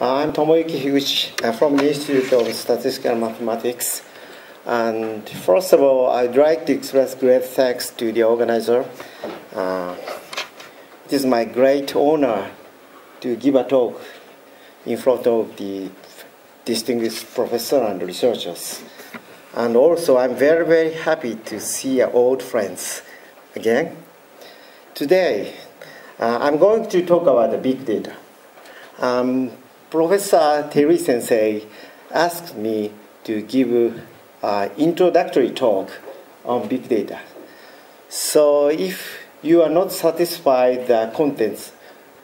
I'm Tomoyuki Higuchi uh, from the Institute of Statistical Mathematics. And first of all, I'd like to express great thanks to the organizer. Uh, it is my great honor to give a talk in front of the distinguished professor and researchers. And also, I'm very, very happy to see old friends again. Today, uh, I'm going to talk about the big data. Um, Professor Terui Sensei asked me to give an introductory talk on big data. So if you are not satisfied the contents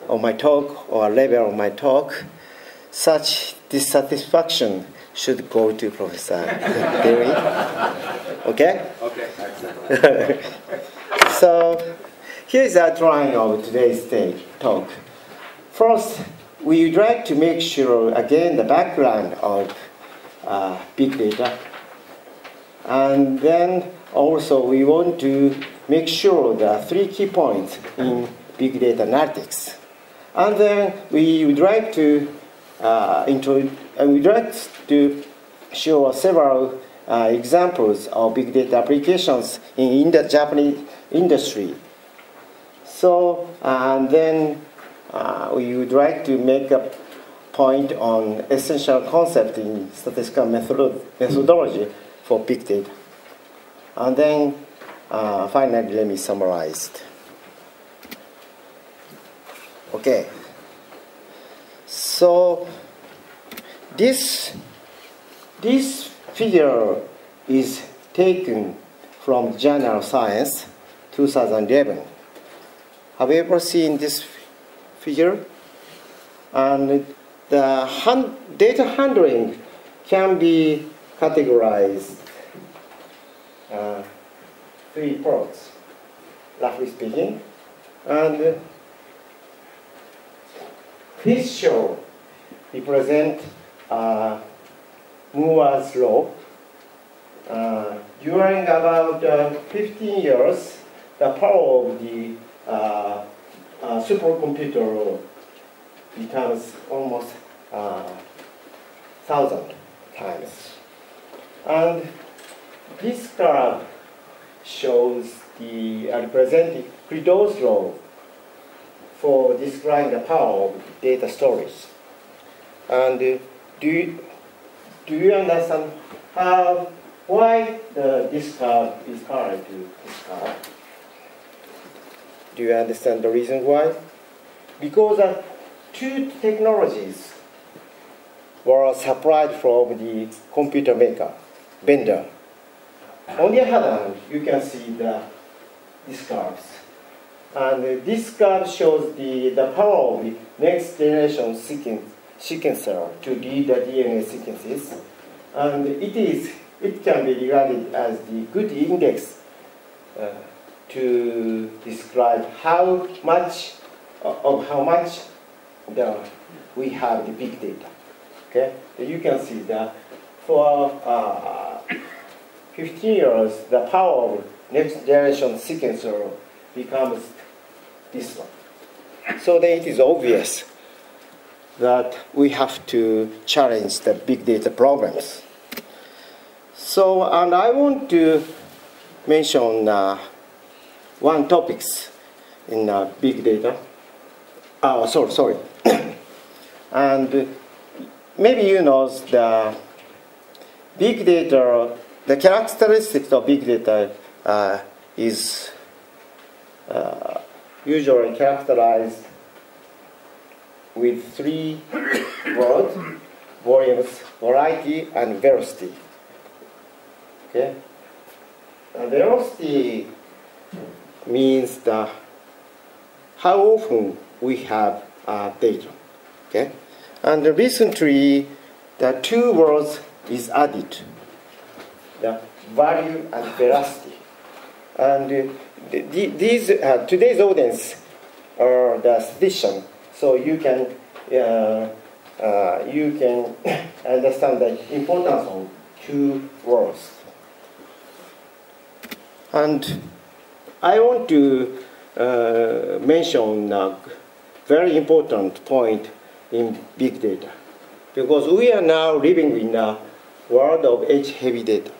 of my talk or level of my talk, such dissatisfaction should go to Professor Terui. Okay? Okay. so here's a drawing of today's talk. First, we would like to make sure, again, the background of uh, big data. And then also we want to make sure are three key points in big data analytics. And then we would like to uh, into, uh, we'd like to show several uh, examples of big data applications in the Japanese industry. So, and then uh, we would like to make a point on essential concept in statistical methodology for big data. And then uh, finally, let me summarize. Okay. So this, this figure is taken from Journal Science 2011. Have you ever seen this figure. And the hand, data handling can be categorized uh, three parts, roughly speaking. And this show represent uh, Moore's law. Uh, during about uh, 15 years, the power of the uh, uh, supercomputer becomes almost uh, thousand times. And this graph shows the uh, Kryder's law for describing the power of data storage. And uh, do you, do you understand how why the, this curve is parallel to this? Do you understand the reason why? Because uh, two technologies were supplied from the computer maker, vendor. On the other hand, you can see the, these curves. And uh, this curve shows the, the power of the next generation sequence, sequencer to read the DNA sequences. And it is it can be regarded as the good index uh, to describe how much of how much the, we have the big data. Okay, you can see that for uh, 15 years, the power of next generation sequencer becomes this one. So then it is obvious that we have to challenge the big data problems. So, and I want to mention uh, one topics in uh, big data. Oh, sorry, sorry. and maybe you know the big data, the characteristics of big data uh, is uh, usually characterized with three words, volumes, variety, and velocity. Okay? And velocity means the how often we have uh, data. Okay, and recently the two words is added, the value and velocity, and uh, the, these uh, today's audience are the statistician, so you can uh, uh, you can understand the importance of two words. And I want to uh, mention a very important point in big data. Because we are now living in a world of edge heavy data.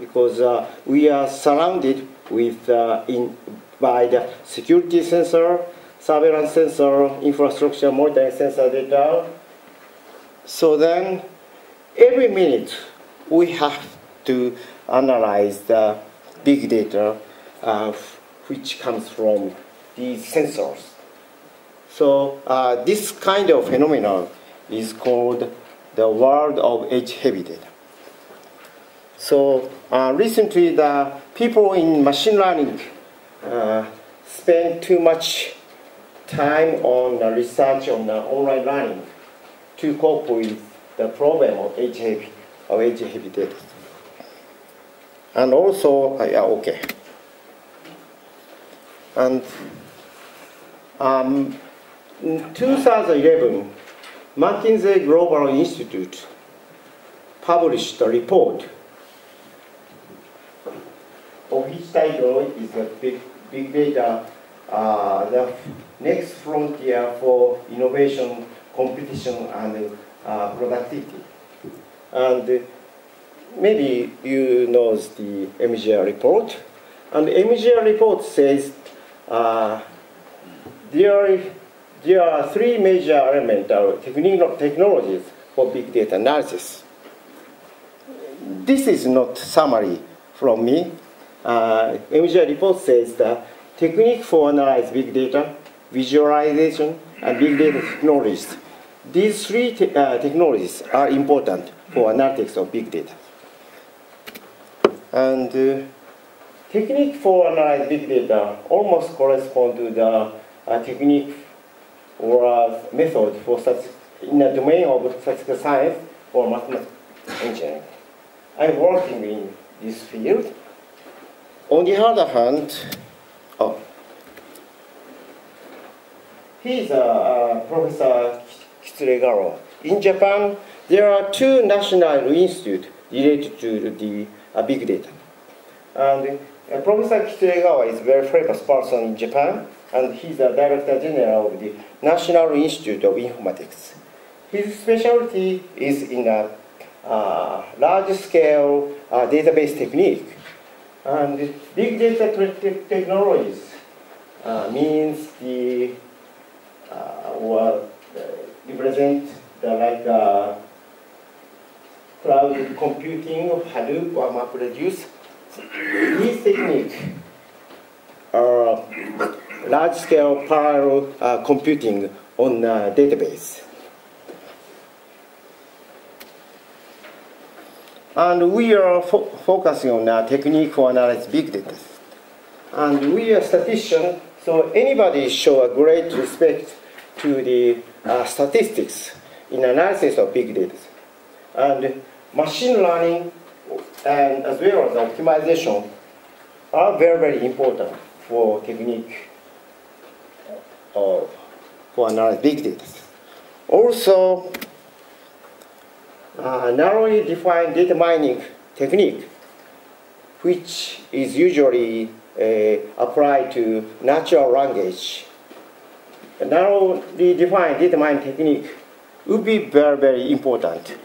Because uh, we are surrounded with uh, in, by the security sensor, surveillance sensor, infrastructure monitoring sensor data. So then every minute we have to analyze the big data uh, which comes from these sensors. So uh, this kind of phenomenon is called the world of edge heavy data. So uh, recently the people in machine learning uh, spend too much time on the research on the online learning to cope with the problem of edge heavy, of edge heavy data. And also, uh, yeah, okay. And um, in 2011, McKinsey Global Institute published a report of which title is the big, big data, uh, the next frontier for innovation, competition, and uh, productivity. And maybe you know the MGI report. And MGI report says uh, there, there are three major elements or technologies for big data analysis. This is not summary from me. Uh, MGI report says that technique for analyze big data, visualization, and big data technologies. These three te uh, technologies are important for analytics of big data. And uh, technique for analyze big data almost correspond to the uh, technique or uh, method for such in the domain of statistical science or mathematics engineering. I'm working in this field. On the other hand, oh, he's a Professor Kitsuregawa. In Japan, there are two national institutes related to the uh, big data. And uh, Professor Kitsuregawa is a very famous person in Japan, and he's the Director General of the National Institute of Informatics. His specialty is in a uh, large-scale uh, database technique. And big data technologies uh, means the, uh, or represent the like cloud computing, Hadoop or MapReduce. These techniques are large-scale parallel uh, computing on a database. And we are fo focusing on a technique for analyze big data. And we are statisticians, so anybody show a great respect to the uh, statistics in analysis of big data. And machine learning and as well as optimization are very, very important for technique of, for analyze big data. Also, uh, narrowly defined data mining technique, which is usually uh, applied to natural language. A narrowly defined data mining technique would be very, very important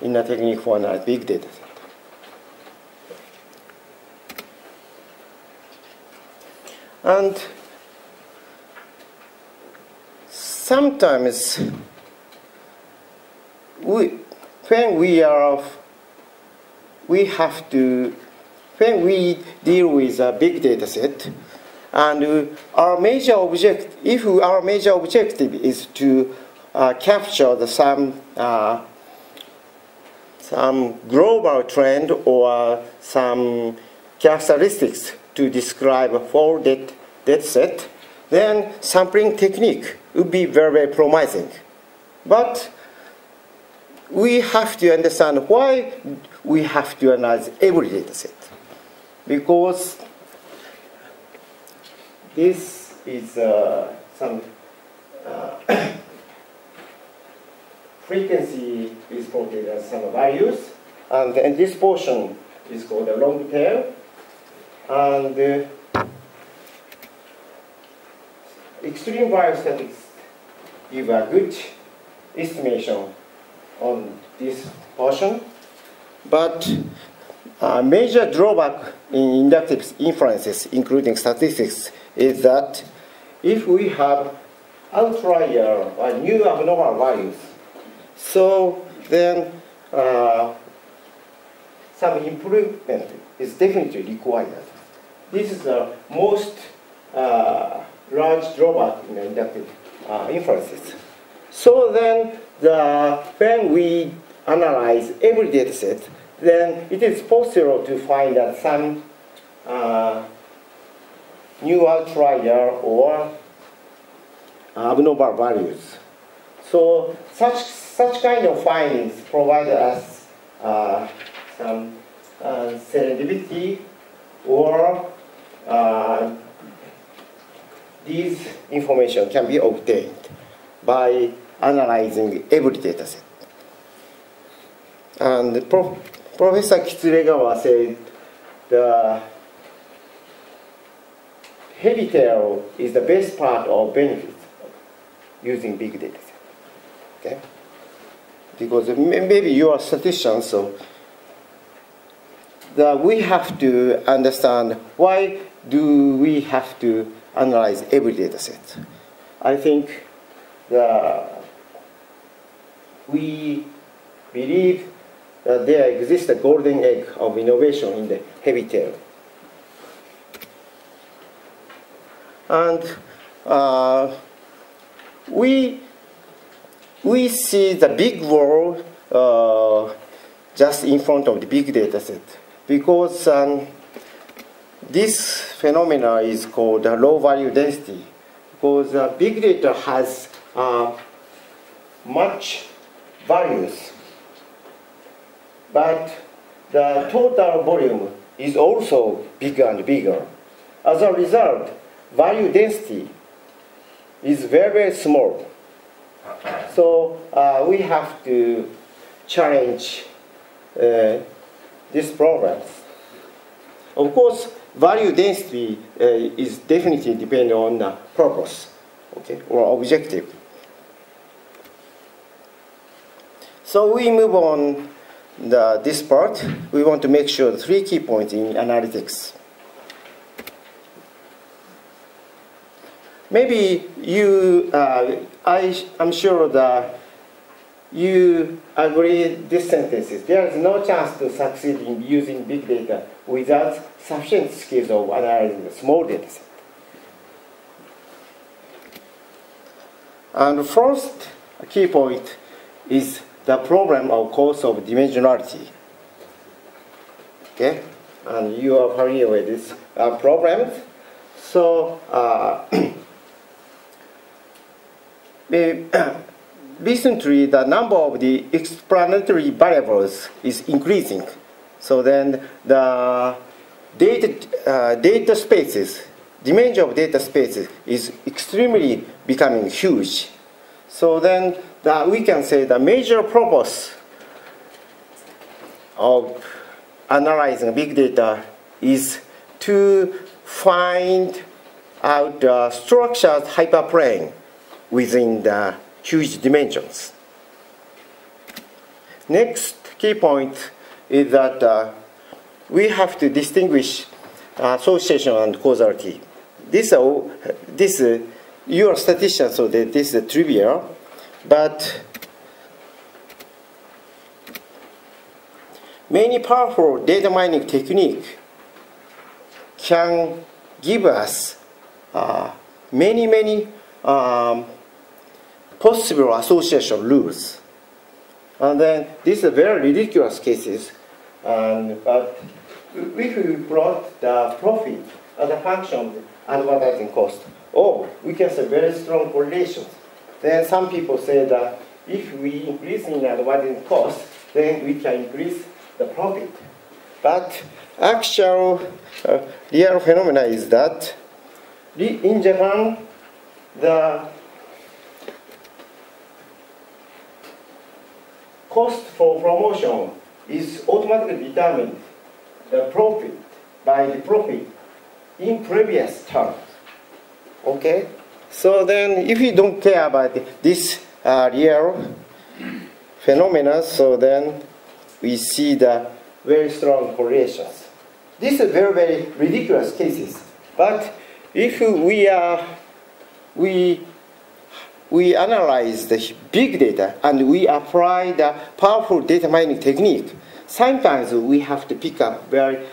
in a technique for a big data And sometimes we, when we are, we have to, when we deal with a big data set, and our major object, if our major objective is to uh, capture the some uh, some global trend or some characteristics to describe a data set, then sampling technique would be very, very promising. But we have to understand why we have to analyze every data set. Because this is uh, some uh, frequency is quoted as some values, and then this portion is called a long tail, and uh, extreme biostatics give a good estimation on this portion. But a major drawback in inductive inferences, including statistics, is that if we have outlier or new abnormal values, so then uh, some improvement is definitely required. This is the most uh, large drawback in inductive uh, inferences. So then, the, when we analyze every data set, then it is possible to find that some uh, new outlier or abnormal values. So such, such kind of findings provide us uh, some uh, serendipity or uh, these information can be obtained by analyzing every data set. And Prof, Professor Kitsuregawa said the heavy tail is the best part of benefits using big data set. Okay? Because maybe you are statistician, so the, we have to understand why do we have to analyze every data set. I think the, we believe that there exists a golden egg of innovation in the heavy tail. And uh, we, we see the big world uh, just in front of the big data set because um, this phenomena is called low value density because uh, big data has uh, much values but the total volume is also bigger and bigger. As a result, value density is very, very small. So uh, we have to challenge uh, these problems. Of course, value density uh, is definitely dependent on the purpose okay, or objective. So we move on the, this part. We want to make sure the three key points in analytics. Maybe you, uh, I, I'm sure that you agree this sentences. There is no chance to succeed in using big data without sufficient skills of analyzing a small data set. And first key point is the problem of curse of dimensionality. Okay, and you are familiar with this uh, problem. So uh, recently the number of the explanatory variables is increasing. So then the data, uh, data spaces, dimension of data spaces is extremely becoming huge. So then the, we can say the major purpose of analyzing big data is to find out the structured hyperplane within the huge dimensions. Next key point is that uh, we have to distinguish uh, association and causality. This, uh, this uh, you are statistician, so this is trivial, but many powerful data mining technique can give us uh, many, many um, possible association rules. And then these are very ridiculous cases, and, but if we plot the profit as a function of advertising cost, oh, we can say very strong correlations. Then some people say that if we increase in advertising cost, then we can increase the profit. But actual uh, real phenomena is that in Japan, the cost for promotion is automatically determined the profit by the profit in previous terms. Okay? So then if you don't care about this uh, real phenomena, so then we see the very strong correlations. These are very, very ridiculous cases. But if we are, we, we analyze the big data and we apply the powerful data mining technique, sometimes we have to pick up very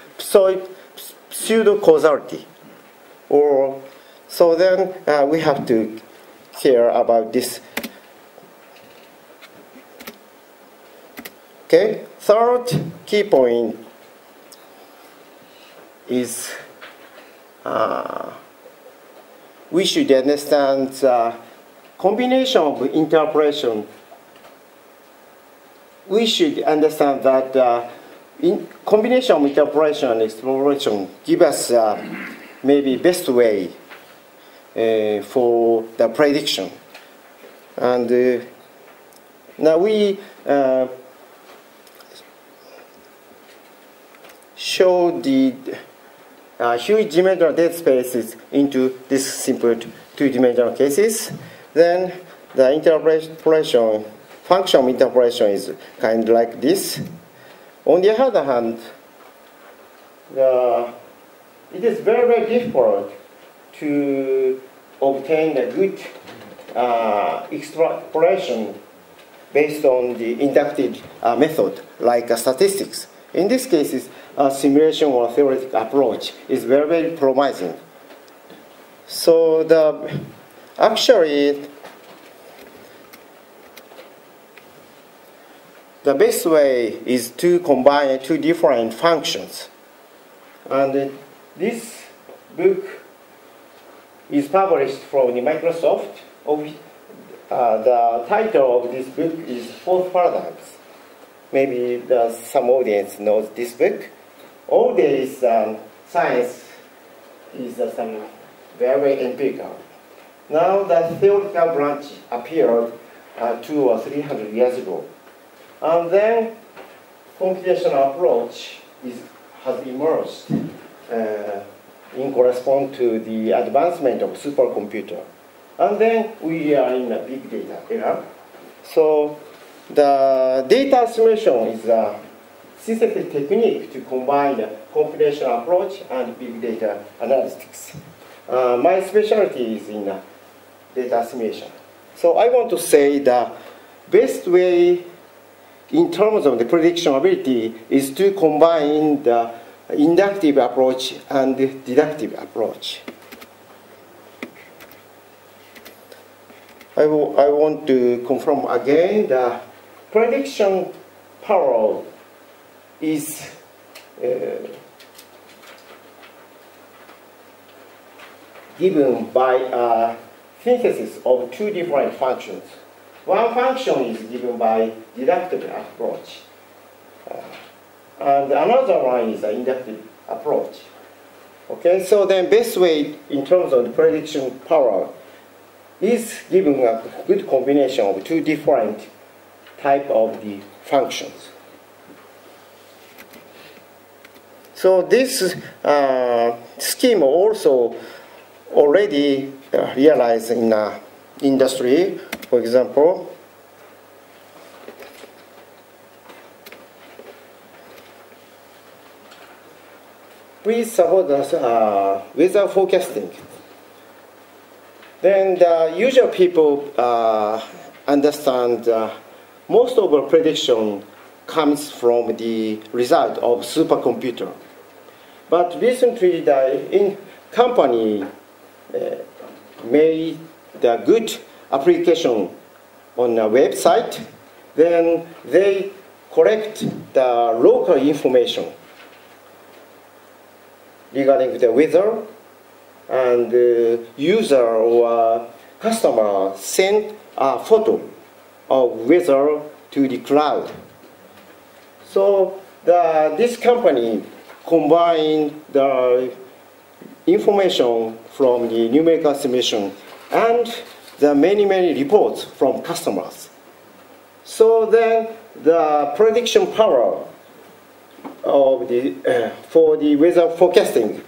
pseudo causality. Or so then uh, we have to care about this. Okay, third key point is uh, we should understand the combination of interpolation. We should understand that uh, in combination of operation and extrapolation give us uh, maybe best way uh, for the prediction. And uh, now we uh, show the uh, huge dimensional data spaces into this simple two-dimensional cases. Then the interpolation, function interpolation is kind of like this. On the other hand, the, it is very, very difficult to obtain a good uh, extrapolation based on the inductive uh, method, like uh, statistics. In this case, a simulation or theoretical approach is very, very promising. So the actually the best way is to combine two different functions. And this book is published from Microsoft. Uh, the title of this book is Fourth Paradigms. Maybe the, some audience knows this book. All this um, science is uh, some very empirical. Now the theoretical branch appeared uh, two or three hundred years ago. And then computational approach is, has emerged uh, in correspond to the advancement of supercomputer. And then we are in a big data era. So the data assimilation is a synthetic technique to combine the computational approach and big data analytics. Uh, my specialty is in uh, data assimilation. So I want to say the best way in terms of the prediction ability is to combine the inductive approach and deductive approach. I, I want to confirm again the prediction power is uh, given by a synthesis of two different functions. One function is given by deductive approach. Uh, and another one is an inductive approach. Okay, so then best way in terms of the prediction power is giving a good combination of two different type of the functions. So this uh, scheme also already uh, realized in uh, industry for example, we support the uh, weather forecasting. Then the usual people uh, understand uh, most of our prediction comes from the result of supercomputer. But recently, the in company uh, made the good application on a website, then they collect the local information regarding the weather and the user or uh, customer send a photo of weather to the cloud. So the, this company combined the information from the numerical simulation and there are many, many reports from customers. So then the prediction power of the, uh, for the weather forecasting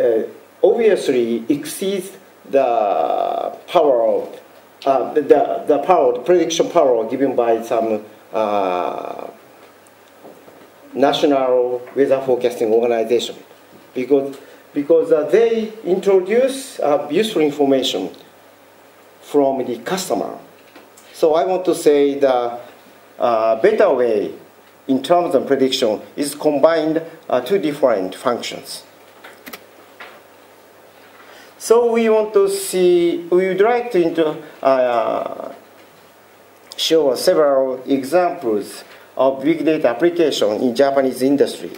uh, obviously exceeds the power of uh, the, the power, the prediction power given by some uh, national weather forecasting organization because, because uh, they introduce uh, useful information from the customer. So I want to say the uh, better way in terms of prediction is combined two different functions. So we want to see, we would like to into, uh, show several examples of big data application in Japanese industry.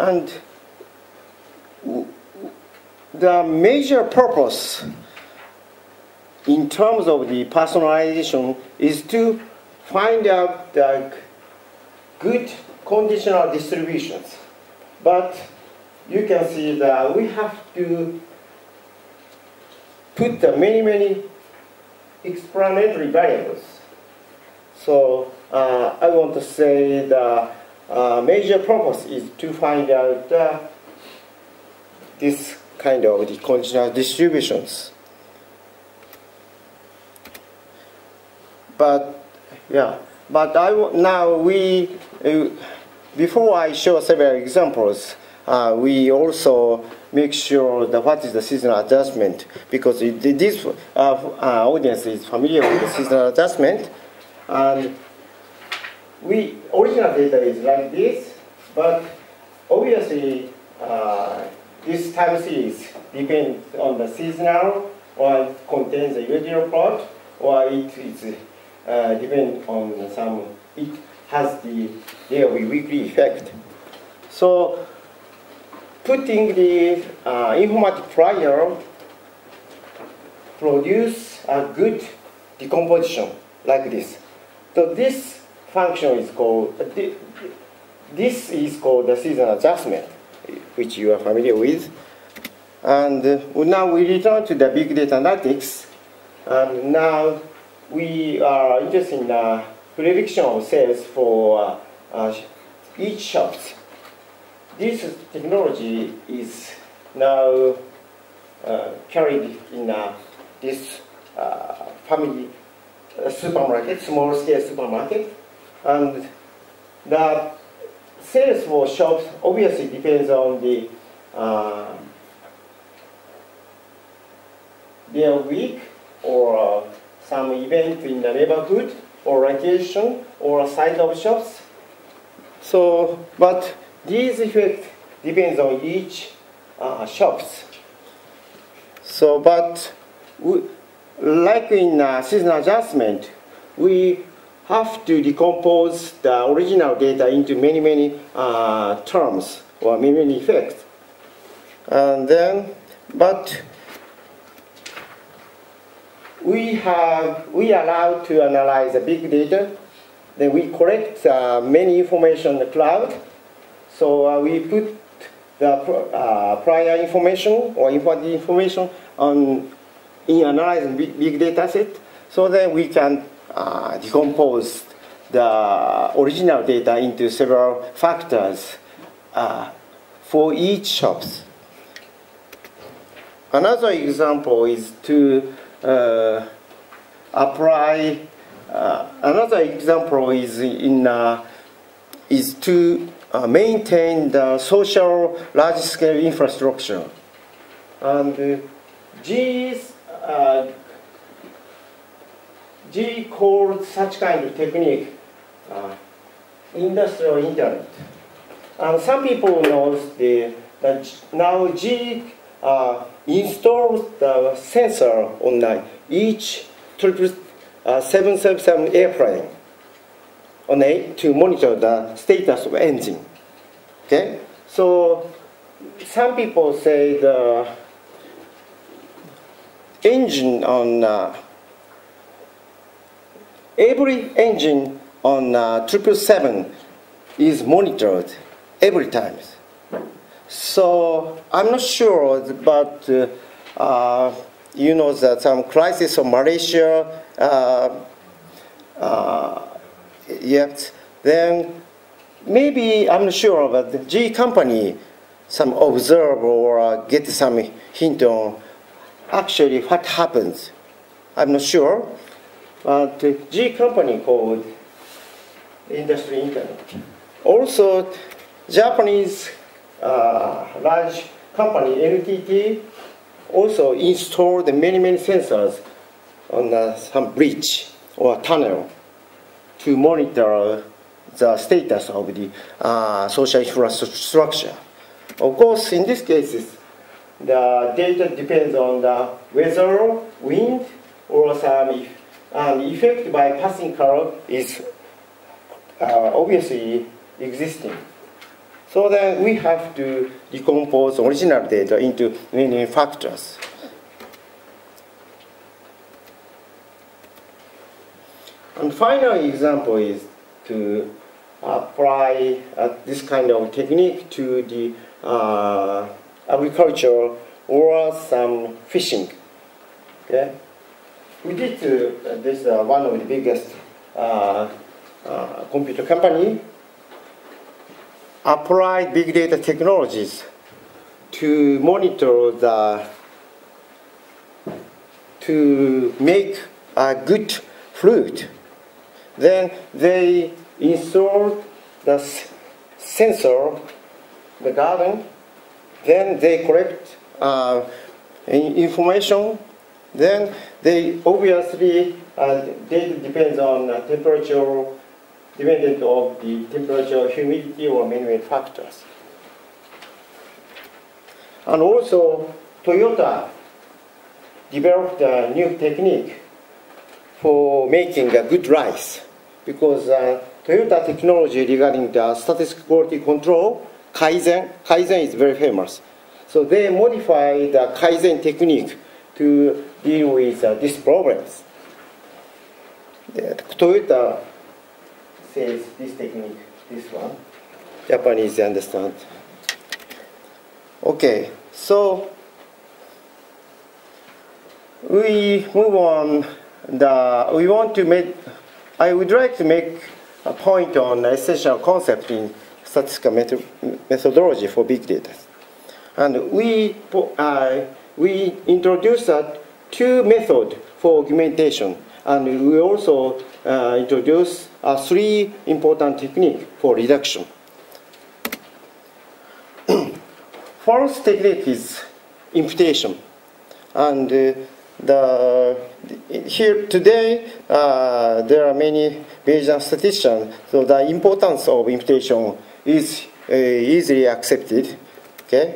And the major purpose in terms of the personalization is to find out the good conditional distributions. But you can see that we have to put the many, many explanatory variables. So uh, I want to say the uh, major purpose is to find out uh, this kind of the conditional distributions. But yeah, but I now we uh, before I show several examples, uh, we also make sure that what is the seasonal adjustment because it, this uh, uh, audience is familiar with the seasonal adjustment and we original data is like this but obviously uh, this time series depends on the seasonal or contains a usual plot or it is uh, depend on some it has the daily weekly effect so putting the uh, informative prior produce a good decomposition like this. So this function is called, this is called the season adjustment, which you are familiar with. And uh, now we return to the big data analytics. And now we are interested in uh, prediction of sales for uh, uh, each shop. this technology is now uh, carried in uh, this uh, family supermarket, small scale supermarket. And the sales for shops obviously depends on the uh, their week or uh, some event in the neighborhood or location or size of shops. So, but these effects depends on each uh, shops. So, but we, like in uh, seasonal adjustment, we have to decompose the original data into many, many uh, terms or many, many effects. And then, but we have, we allow to analyze the big data. Then we collect uh, many information in the cloud so uh, we put the uh, prior information or important information on in analyzing big, big data set so then we can uh, decompose the original data into several factors uh, for each shops. Another example is to uh, apply, uh, another example is in, is to uh, maintain the social large-scale infrastructure. And uh, GE's, uh, GE called such kind of technique uh, industrial internet. And some people know the, that now GE uh, installs the sensor on each 777 uh, airplane on a, to monitor the status of engine. Okay, so some people say the engine on uh, every engine on uh, 777 is monitored every time. So I'm not sure, but uh, uh, you know that some crisis of Malaysia uh, uh, yet, then maybe I'm not sure, but the GE company some observe or uh, get some hint on actually what happens. I'm not sure. But GE company called Industry Internet. Also, Japanese uh, large company NTT also installed many many sensors on uh, some bridge or tunnel to monitor the status of the uh, social infrastructure. Of course, in these cases, the data depends on the weather, wind, or some and effect by passing car is uh, obviously existing. So then we have to decompose original data into many factors. And final example is to apply uh, this kind of technique to the uh, agriculture or some fishing. Okay? We did uh, this uh, one of the biggest uh, uh, computer company apply big data technologies to monitor the to make a good fruit. Then they install the sensor, the garden. Then they collect uh, information. Then they obviously uh, depends on uh, temperature, dependent of the temperature, humidity, or many, many factors. And also, Toyota developed a new technique for making a good rice because uh, Toyota technology regarding the static quality control, Kaizen, Kaizen is very famous. So they modify the Kaizen technique to deal with uh, these problems. Toyota says this technique, this one. Japanese understand. Okay, so we move on. The we want to make. I would like to make a point on essential concept in statistical methodology for big data, and we uh, we introduced uh, two methods for augmentation, and we also uh, introduce uh, three important techniques for reduction. First technique is imputation. And uh, the, here today, uh, there are many Bayesian statisticians, so the importance of imputation is uh, easily accepted. Okay?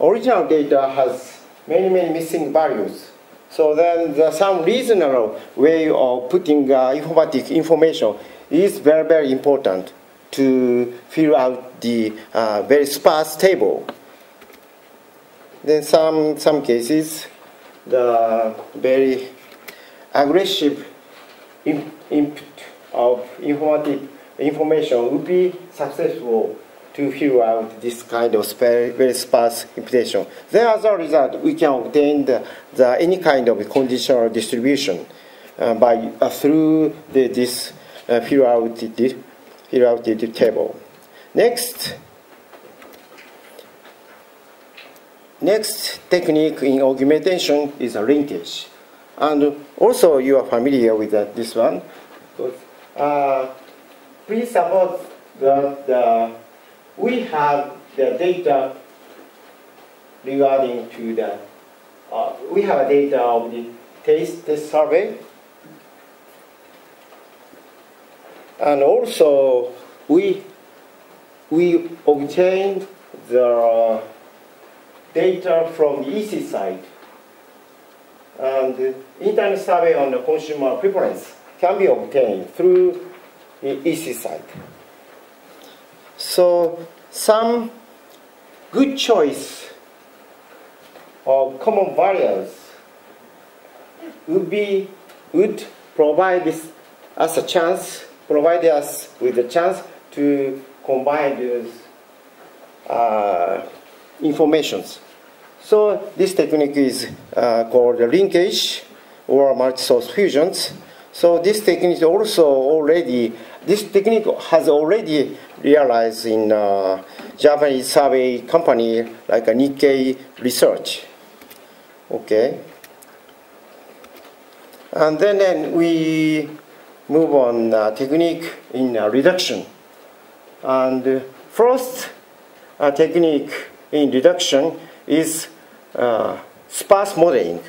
Original data has many, many missing values. So then the, some reasonable way of putting uh, informatic information is very, very important to fill out the uh, very sparse table. Then some, some cases, the very aggressive input of informatic information would be successful to fill out this kind of very, sparse imputation. Then as a result, we can obtain the, the any kind of conditional distribution uh, by, uh, through the, this uh, fill out the, fill out the table. Next, next technique in augmentation is a linkage. And also you are familiar with that, this one. Uh, please suppose that uh, we have the data regarding to the, uh, we have a data of the taste test survey. And also we, we obtain the data from the EC side. And internet survey on the consumer preference can be obtained through the EC site. So some good choice of common variables would be would provide this as a chance, provide us with a chance to combine those uh, informations. So this technique is uh, called linkage or multi-source fusions. So this technique also already, this technique has already realized in uh, Japanese survey company like a Nikkei Research. Okay. And then, then we move on uh, technique in uh, reduction. And uh, first uh, technique in reduction is uh, sparse modeling.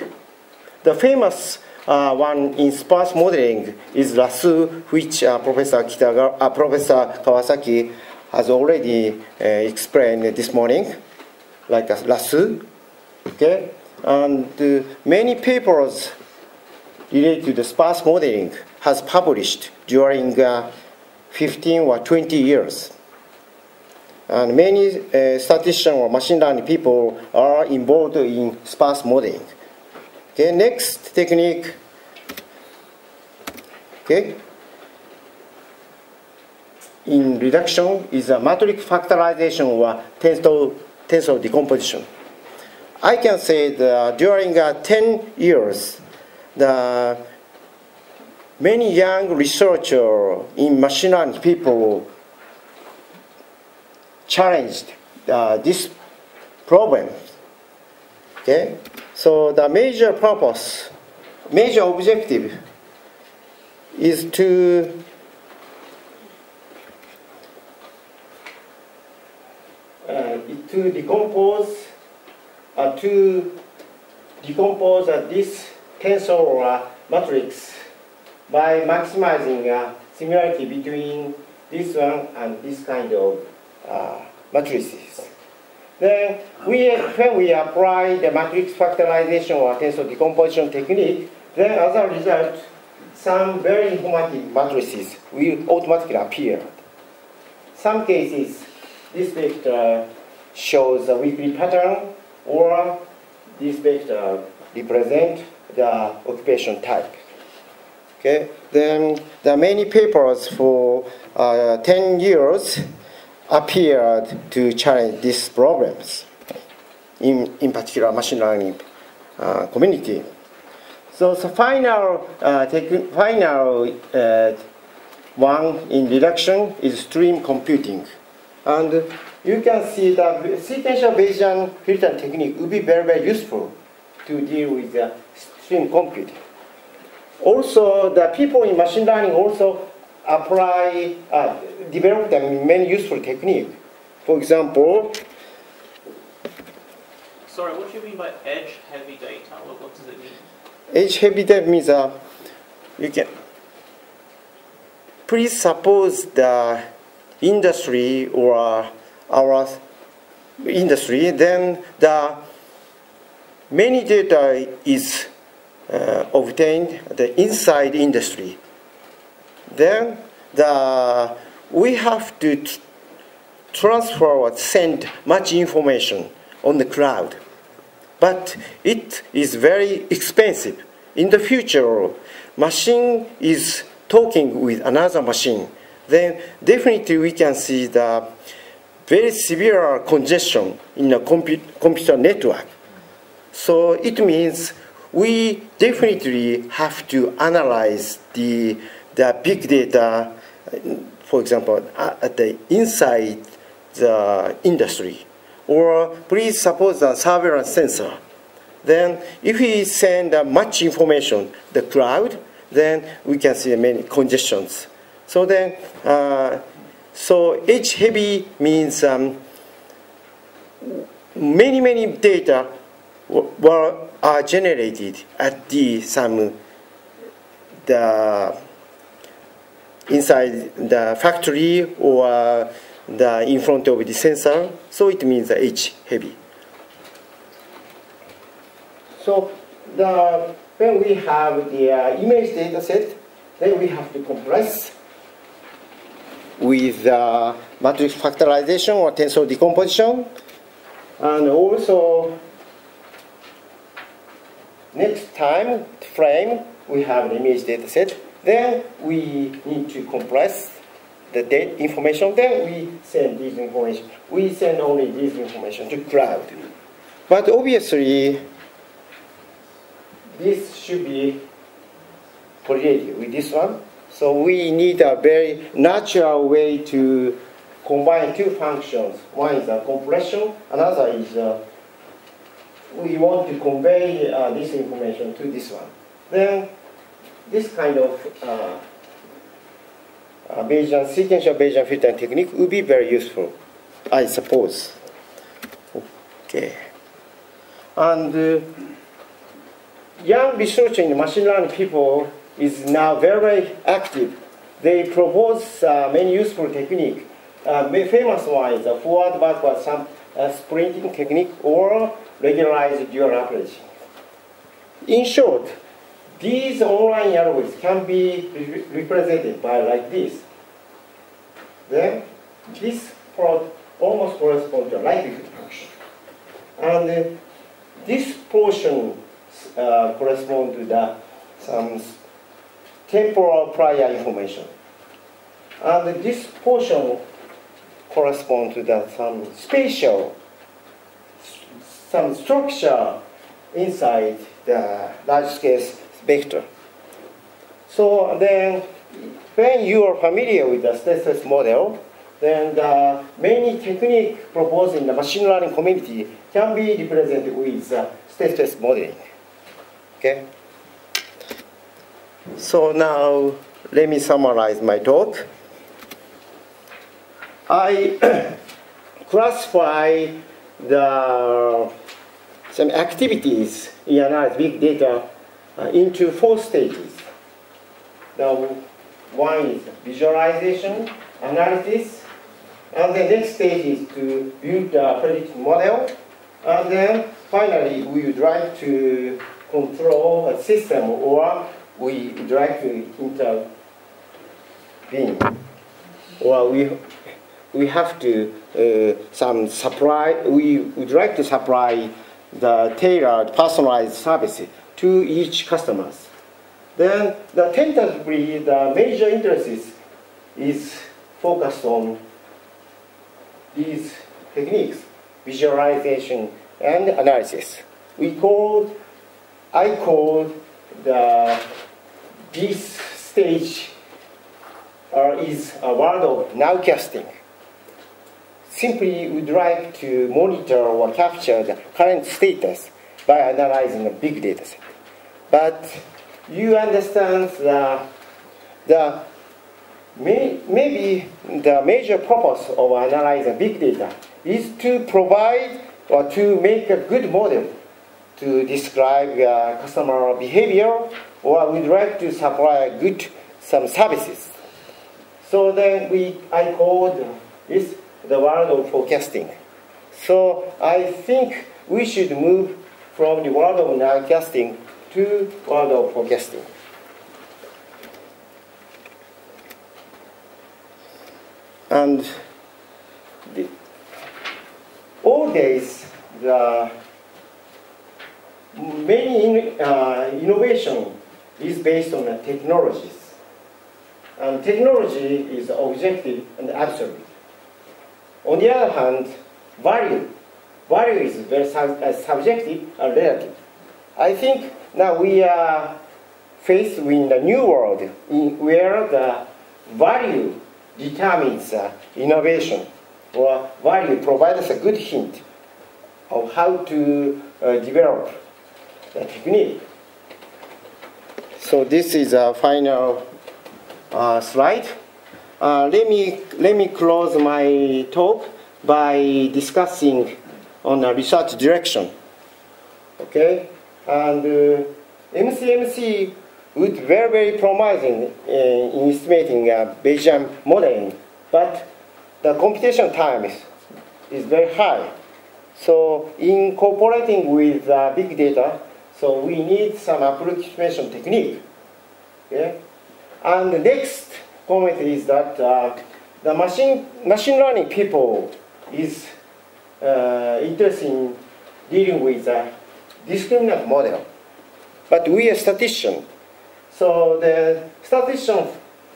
The famous uh, one in sparse modeling is LASSO, which uh, Professor, Kitaga, uh, Professor Kawasaki has already uh, explained this morning, like a LASSO. Okay? And uh, many papers related to the sparse modeling has published during uh, 15 or 20 years. And many statisticians or machine learning people are involved in sparse modeling. Okay, next technique. Okay. In reduction is a matrix factorization or tensor, tensor decomposition. I can say that during uh, 10 years, the many young researchers in machine learning people challenged uh, this problem. Okay, so the major purpose, major objective is to uh, to decompose uh, to decompose uh, this tensor uh, matrix by maximizing uh, similarity between this one and this kind of uh, matrices. Then we, when we apply the matrix factorization or tensor decomposition technique, then as a result, some very informative matrices will automatically appear. Some cases, this vector shows a weekly pattern, or this vector represent the occupation type. Okay, then there are many papers for uh, 10 years appeared to challenge these problems, in, in particular machine learning uh, community. So the final, uh, final uh, one in reduction is stream computing. And you can see that sequential Bayesian filter technique would be very, very useful to deal with the stream computing. Also, the people in machine learning also apply, uh, develop them many useful technique. For example, Sorry, what do you mean by edge heavy data? What, what does it mean? edge heavy data means uh, you can please suppose the industry or our industry, then the many data is uh, obtained the inside industry. Then the, we have to transfer or send much information on the cloud. But it is very expensive. In the future, machine is talking with another machine. Then definitely we can see the very severe congestion in a compu- computer network. So it means we definitely have to analyze the, the big data, for example, at the inside the industry. Or please suppose a surveillance sensor. Then if we send much information, the cloud, then we can see many congestions. So then, uh, so edge heavy means um, many, many data were are generated at the some the inside the factory or the in front of the sensor. So it means edge heavy. So the when we have the uh, image data set, then we have to compress with uh, matrix factorization or tensor decomposition, and also next time frame we have an image data set. Then we need to compress the data information. Then we send this information. We send only this information to cloud. But obviously, this should be correlated with this one. So we need a very natural way to combine two functions. One is a compression, another is uh, we want to convey uh, this information to this one. Then this kind of uh, uh, Bayesian, sequential Bayesian filtering technique would be very useful, I suppose. Okay. And uh, young research in machine learning people is now very, active. They propose uh, many useful techniques. Uh, famous one is a forward backward some, uh, splitting technique or regularized dual approach. In short, these online algorithms can be re represented by like this. Then this plot almost corresponds to likelihood function. And uh, this portion uh, corresponds to the some temporal prior information. And this portion corresponds to the some spatial, some structure inside the large scale vector. So then, when you are familiar with the state model, then the many techniques proposed in the machine learning community can be represented with uh, state space modeling. Okay? So now, let me summarize my talk. I classify the some activities in analyze big data into four stages. The one is visualization, analysis, and the next stage is to build a predictive model, and then finally we would like to control a system or we would like to intervene. Or we, we have to uh, some supply, we would like to supply the tailored personalized services to each customers. Then the tentatively the major interest is, is focused on these techniques, visualization and analysis. We call, I call the, this stage uh, is a world of nowcasting simply would like to monitor or capture the current status by analyzing a big data set. But you understand the, the may, maybe the major purpose of analyzing big data is to provide or to make a good model to describe uh, customer behavior or we'd like to supply good some services. So then we I called this the world of forecasting. So I think we should move from the world of nowcasting to world of forecasting. And the, all days, the many uh, innovation is based on the technologies. And technology is objective and absolute. On the other hand, value. Value is very sub uh, subjective and relative. I think now we are faced with a new world in where the value determines uh, innovation or value provides a good hint of how to uh, develop the technique. So this is a final uh, slide. Uh, let me let me close my talk by discussing on a research direction. Okay, and uh, MCMC would very very promising uh, in estimating uh, Bayesian modeling, but the computation time is, is very high. So incorporating with uh, big data, so we need some approximation technique. Okay, and the next comment is that uh, the machine, machine learning people is uh, interested in dealing with discriminant model. But we are statistician. So the statistician,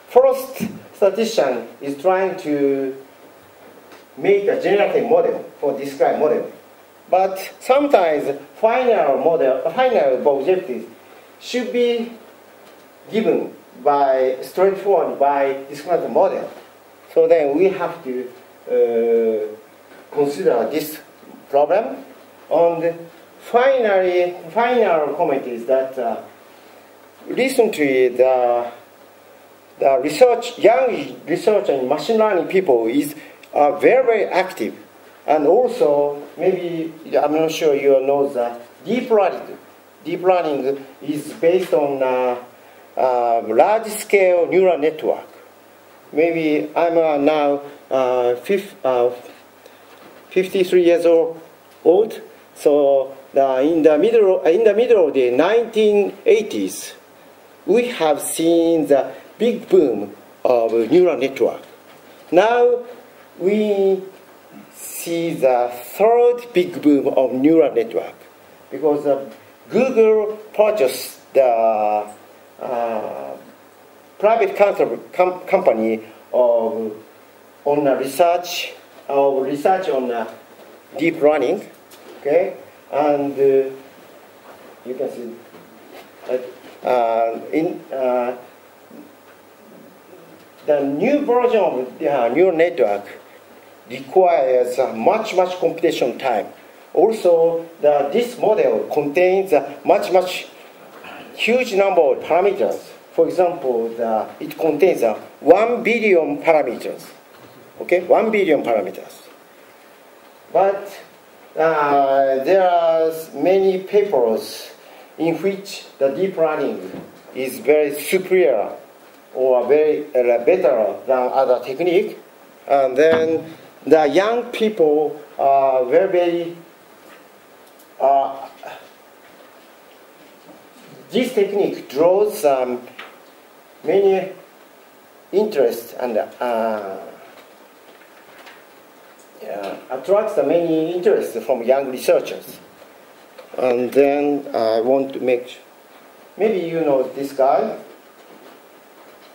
first statistician is trying to make a generative model for describe model. But sometimes final model, final objective should be given by straightforward by discriminant model. So then we have to uh, consider this problem. And finally, final comment is that uh, recently the the research, young research and machine learning people is uh, very, very active. And also, maybe, I'm not sure you know that deep learning, deep learning is based on uh, uh, large-scale neural network. Maybe I'm uh, now uh, fif- uh, 53 years old, old so in, the middle, in the middle of the 1980s, we have seen the big boom of neural network. Now we see the third big boom of neural network because uh, Google purchased the uh, private com company of, on research of research on uh, deep learning, okay, and uh, you can see that uh, in uh, the new version of the uh, neural network requires much, much computation time. Also, the, this model contains a much, much huge number of parameters. For example, the, it contains uh, 1 billion parameters. Okay, 1 billion parameters. But uh, there are many papers in which the deep learning is very superior or very uh, better than other technique. And then the young people are very, very uh, this technique draws um, many interest and uh, yeah, attracts many interest from young researchers. And then I want to make, maybe you know this guy,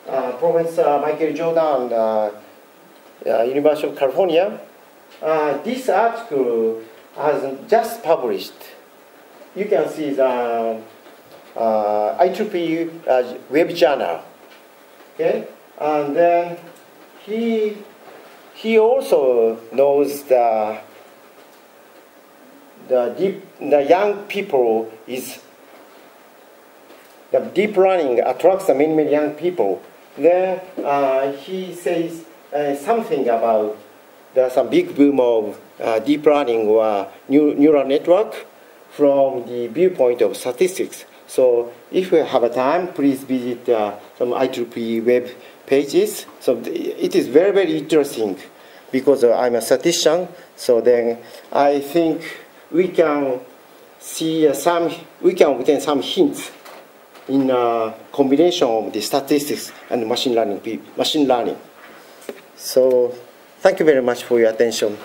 uh, Professor Michael Jordan, uh, uh, University of California. Uh, this article has just published. You can see the uh, IEEE uh, web journal. Okay, and then he he also knows the the deep the young people is the deep learning attracts many many young people then uh, he says uh, something about there's some big boom of uh, deep learning or new neural network from the viewpoint of statistics. So if you have a time, please visit uh, some IEEE web pages. So it is very, very interesting because uh, I'm a statistician. So then I think we can see uh, some, we can obtain some hints in a combination of the statistics and machine learning. Machine learning. So thank you very much for your attention.